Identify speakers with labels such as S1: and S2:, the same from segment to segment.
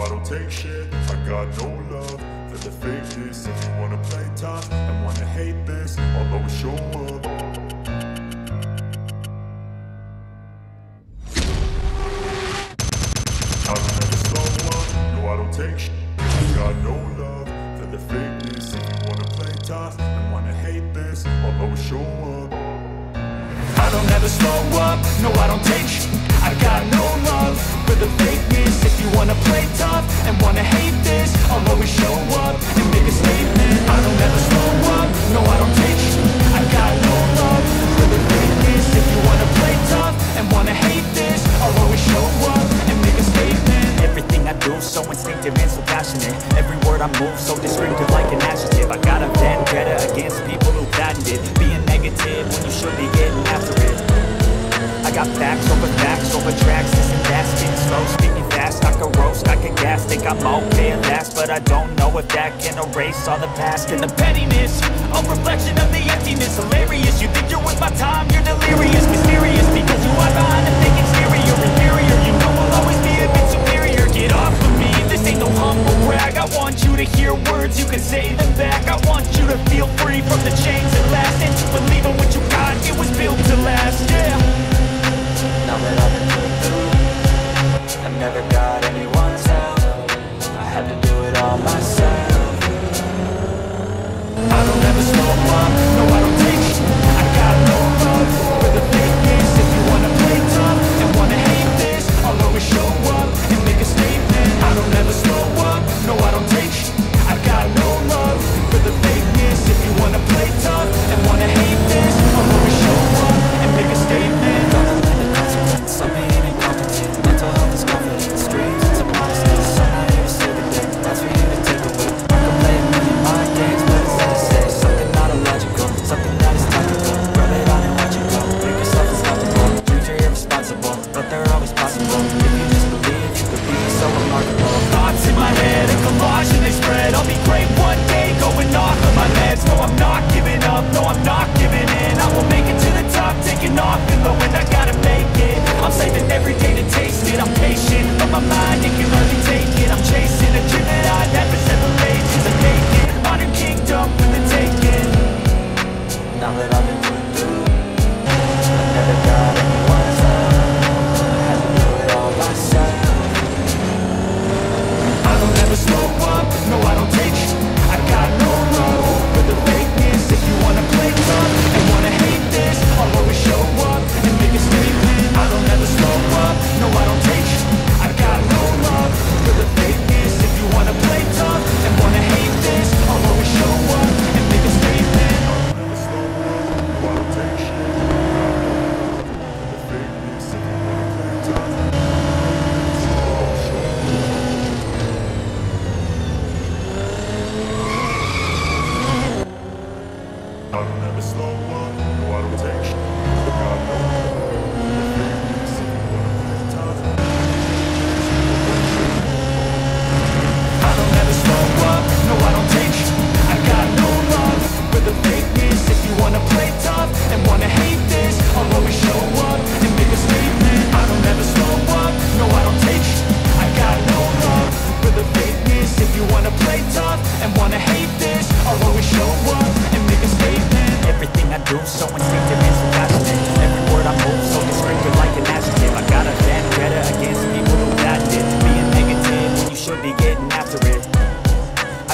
S1: I don't take shit. I got no love for the fakeness. If you wanna play tough and wanna hate this I'll always show up.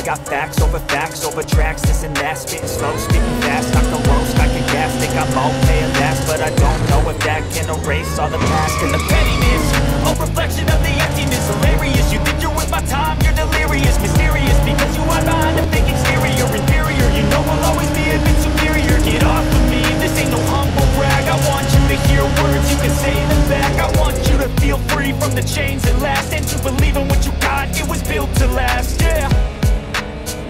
S2: Got
S3: facts over facts over tracks, this and that. Spitting slow, spitting fast. I the roast, I can gas. Think I'm all pay last, but I don't know if that can erase all the past and the pettiness. A reflection of the emptiness. Hilarious, you think you're worth my time, you're delirious. Mysterious, because you are behind a fake exterior. Inferior, you know I'll always be a bit superior. Get off of me, this ain't no humble brag. I want you to hear words, you can say them back. I want you to feel free from the chains at last. And to believe in what you got, it was built to last, yeah.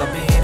S1: I'll
S3: be.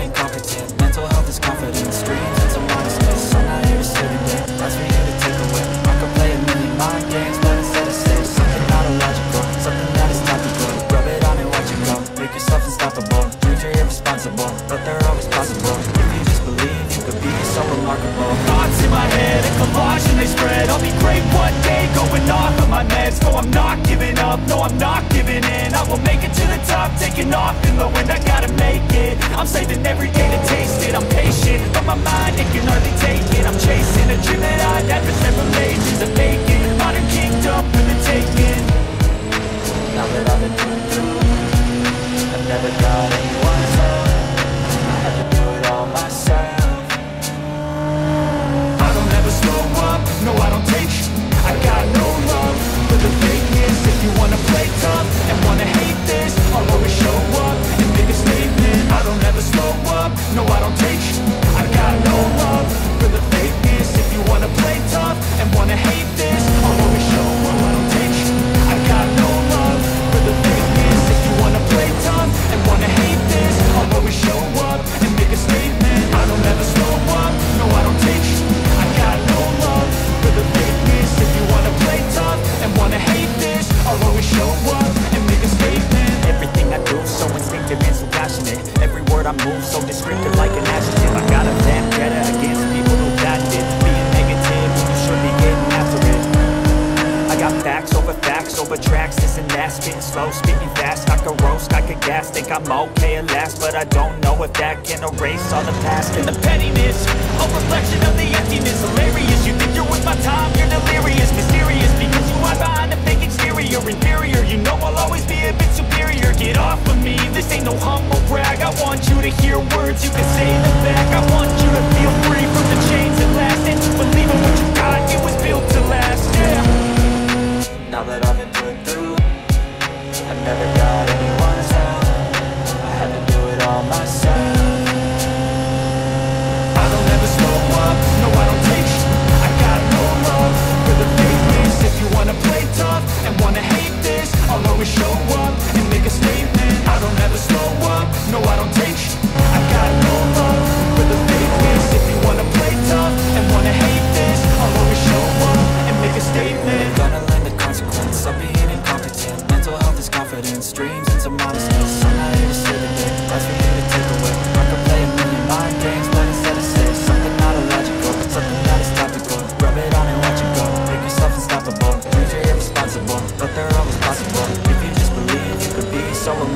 S3: A reflection of the emptiness. Hilarious, you think you're worth my time. You're delirious, mysterious Because you hide behind a fake exterior. Inferior, you know I'll always be a bit superior. Get off of me, this ain't no humble brag. I want you to hear words, you can say them back. I want you to feel free from the chains that last. And believe in what you got.